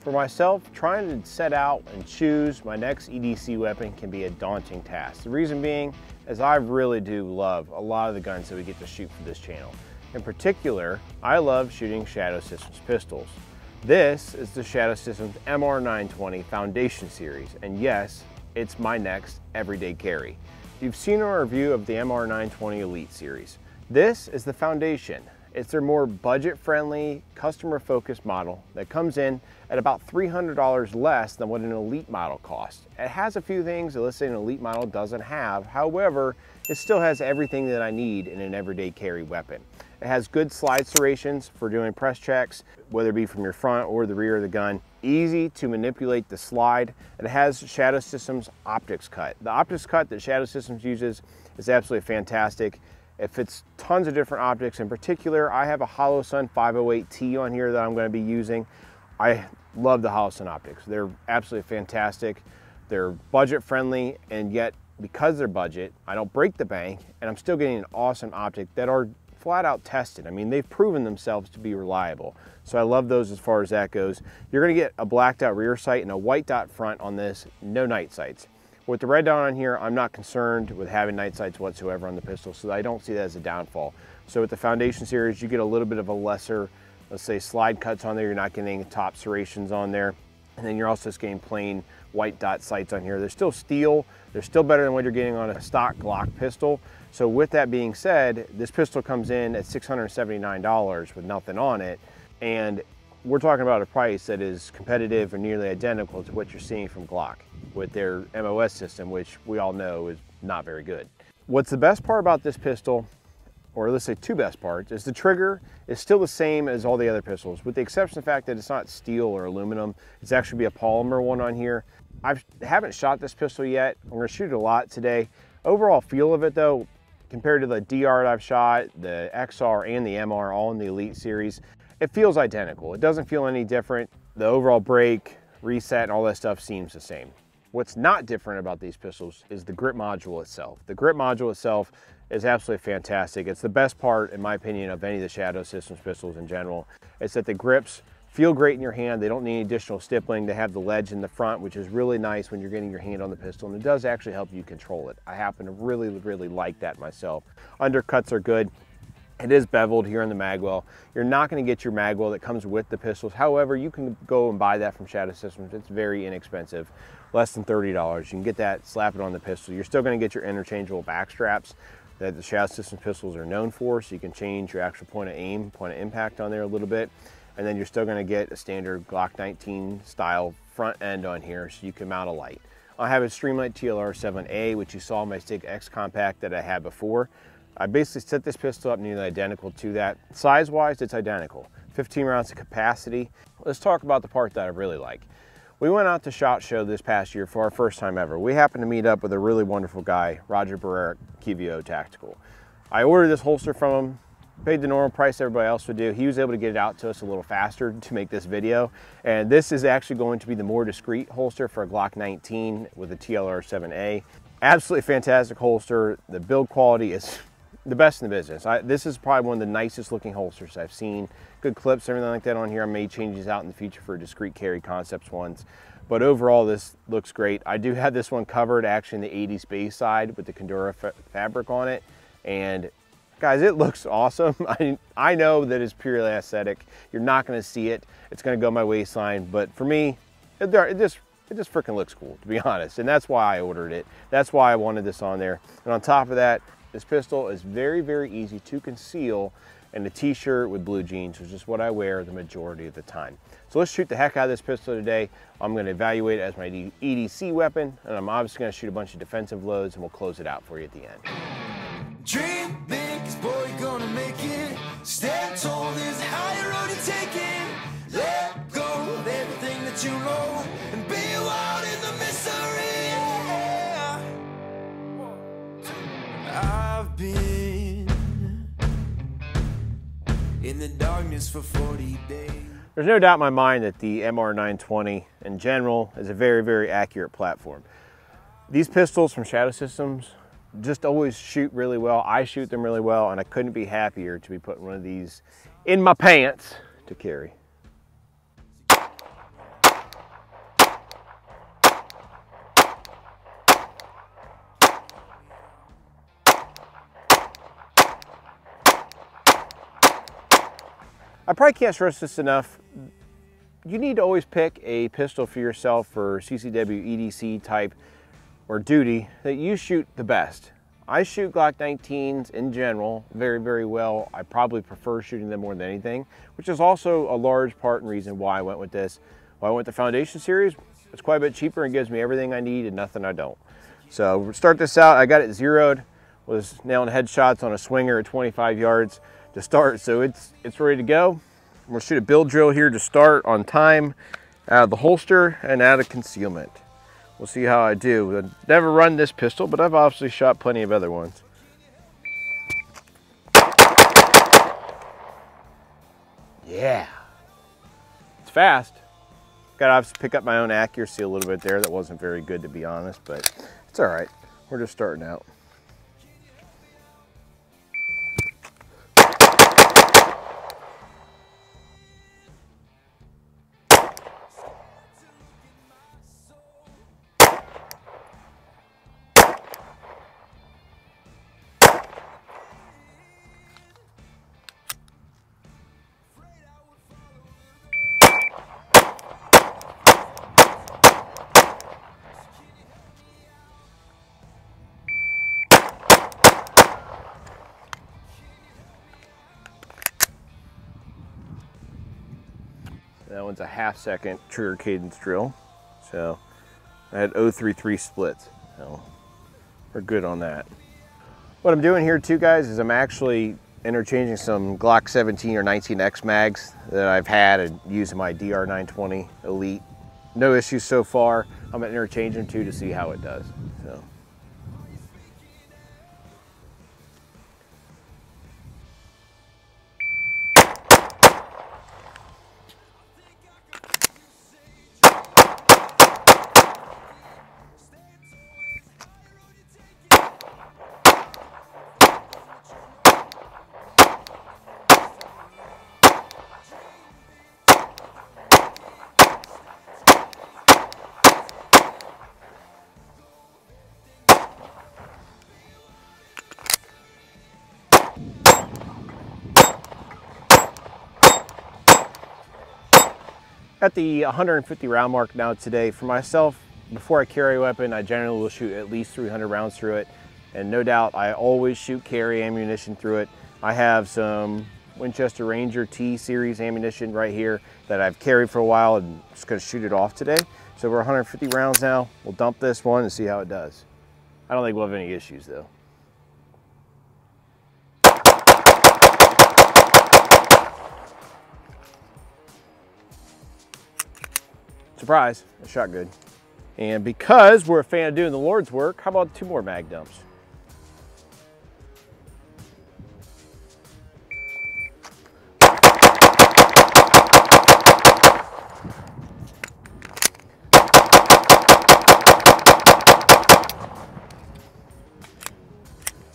For myself, trying to set out and choose my next EDC weapon can be a daunting task. The reason being is I really do love a lot of the guns that we get to shoot for this channel. In particular, I love shooting Shadow Systems pistols. This is the Shadow Systems MR920 Foundation Series, and yes, it's my next everyday carry. You've seen our review of the MR920 Elite Series. This is the Foundation, it's their more budget-friendly, customer-focused model that comes in at about $300 less than what an Elite model costs. It has a few things that let's say an Elite model doesn't have. However, it still has everything that I need in an everyday carry weapon. It has good slide serrations for doing press checks, whether it be from your front or the rear of the gun. Easy to manipulate the slide. It has Shadow Systems optics cut. The optics cut that Shadow Systems uses is absolutely fantastic. It fits tons of different optics. In particular, I have a Holosun 508T on here that I'm gonna be using. I love the Holosun optics. They're absolutely fantastic. They're budget friendly and yet because they're budget, I don't break the bank and I'm still getting an awesome optic that are flat out tested. I mean, they've proven themselves to be reliable. So I love those as far as that goes. You're gonna get a blacked out rear sight and a white dot front on this, no night sights. With the red dot on here, I'm not concerned with having night sights whatsoever on the pistol, so I don't see that as a downfall. So with the Foundation series, you get a little bit of a lesser, let's say slide cuts on there, you're not getting top serrations on there. And then you're also just getting plain white dot sights on here. They're still steel, they're still better than what you're getting on a stock Glock pistol. So with that being said, this pistol comes in at $679 with nothing on it. And we're talking about a price that is competitive or nearly identical to what you're seeing from Glock with their MOS system, which we all know is not very good. What's the best part about this pistol, or let's say two best parts, is the trigger is still the same as all the other pistols, with the exception of the fact that it's not steel or aluminum. It's actually a polymer one on here. I haven't shot this pistol yet. I'm gonna shoot it a lot today. Overall feel of it though, compared to the DR that I've shot, the XR and the MR, all in the Elite series, it feels identical. It doesn't feel any different. The overall break, reset, and all that stuff seems the same. What's not different about these pistols is the grip module itself. The grip module itself is absolutely fantastic. It's the best part, in my opinion, of any of the Shadow Systems pistols in general. It's that the grips feel great in your hand. They don't need additional stippling. They have the ledge in the front, which is really nice when you're getting your hand on the pistol, and it does actually help you control it. I happen to really, really like that myself. Undercuts are good. It is beveled here in the magwell. You're not gonna get your magwell that comes with the pistols. However, you can go and buy that from Shadow Systems. It's very inexpensive, less than $30. You can get that, slap it on the pistol. You're still gonna get your interchangeable back straps that the Shadow Systems pistols are known for, so you can change your actual point of aim, point of impact on there a little bit. And then you're still gonna get a standard Glock 19 style front end on here so you can mount a light. I have a Streamlight TLR 7A, which you saw my Sig X compact that I had before. I basically set this pistol up nearly identical to that. Size-wise, it's identical. 15 rounds of capacity. Let's talk about the part that I really like. We went out to SHOT Show this past year for our first time ever. We happened to meet up with a really wonderful guy, Roger Barrera, QVO Tactical. I ordered this holster from him, paid the normal price everybody else would do. He was able to get it out to us a little faster to make this video. And this is actually going to be the more discreet holster for a Glock 19 with a TLR 7A. Absolutely fantastic holster. The build quality is the best in the business. I, this is probably one of the nicest looking holsters I've seen. Good clips, everything like that on here. I may change these out in the future for discreet carry concepts ones. But overall, this looks great. I do have this one covered actually in the 80s base side with the Cordura fa fabric on it. And guys, it looks awesome. I, I know that it's purely aesthetic. You're not gonna see it. It's gonna go my waistline. But for me, it, it just it just freaking looks cool, to be honest. And that's why I ordered it. That's why I wanted this on there. And on top of that, this pistol is very, very easy to conceal in a t-shirt with blue jeans, which is what I wear the majority of the time. So let's shoot the heck out of this pistol today. I'm gonna evaluate it as my EDC weapon, and I'm obviously gonna shoot a bunch of defensive loads, and we'll close it out for you at the end. Dream I've been in the darkness for 40 days. There's no doubt in my mind that the MR920 in general is a very, very accurate platform. These pistols from Shadow Systems just always shoot really well. I shoot them really well, and I couldn't be happier to be putting one of these in my pants to carry. I probably can't stress this enough. You need to always pick a pistol for yourself for CCW, EDC type, or duty that you shoot the best. I shoot Glock 19s in general very, very well. I probably prefer shooting them more than anything, which is also a large part and reason why I went with this. Why I went the Foundation series, it's quite a bit cheaper and gives me everything I need and nothing I don't. So start this out. I got it zeroed, was nailing headshots on a swinger at 25 yards to start. So it's, it's ready to go. We'll shoot a Bill drill here to start on time out of the holster and out of concealment. We'll see how I do. I've never run this pistol, but I've obviously shot plenty of other ones. Yeah. It's fast. Got to pick up my own accuracy a little bit there. That wasn't very good to be honest, but it's all right. We're just starting out. One's a half second trigger cadence drill. So I had 033 splits. So we're good on that. What I'm doing here too, guys, is I'm actually interchanging some Glock 17 or 19X mags that I've had and using my DR920 Elite. No issues so far. I'm gonna interchange them too to see how it does. At the 150 round mark now today, for myself, before I carry a weapon, I generally will shoot at least 300 rounds through it. And no doubt, I always shoot carry ammunition through it. I have some Winchester Ranger T series ammunition right here that I've carried for a while and just gonna shoot it off today. So we're 150 rounds now. We'll dump this one and see how it does. I don't think we'll have any issues though. Surprise, it shot good. And because we're a fan of doing the Lord's work, how about two more mag dumps?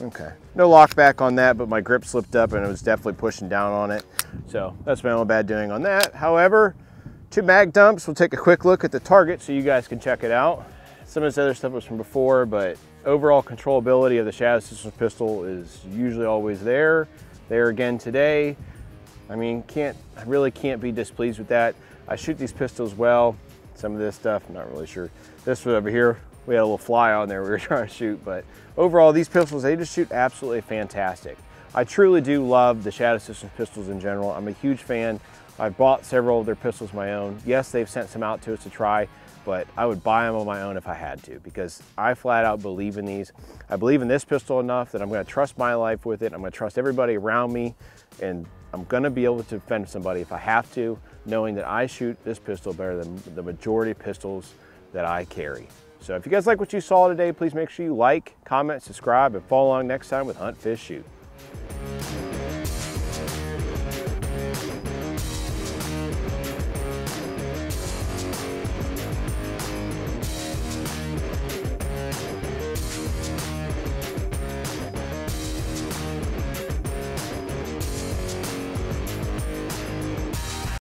Okay, no lock back on that, but my grip slipped up and it was definitely pushing down on it. So that's my only bad doing on that. However, two mag dumps. We'll take a quick look at the target so you guys can check it out. Some of this other stuff was from before, but overall controllability of the Shadow Systems pistol is usually always there. There again today. I mean, can't I really can't be displeased with that. I shoot these pistols well. Some of this stuff, I'm not really sure. This one over here, we had a little fly on there we were trying to shoot, but overall these pistols, they just shoot absolutely fantastic. I truly do love the Shadow Systems pistols in general. I'm a huge fan. I've bought several of their pistols my own. Yes, they've sent some out to us to try, but I would buy them on my own if I had to because I flat out believe in these. I believe in this pistol enough that I'm gonna trust my life with it. I'm gonna trust everybody around me and I'm gonna be able to defend somebody if I have to, knowing that I shoot this pistol better than the majority of pistols that I carry. So if you guys like what you saw today, please make sure you like, comment, subscribe, and follow along next time with Hunt, Fish, Shoot.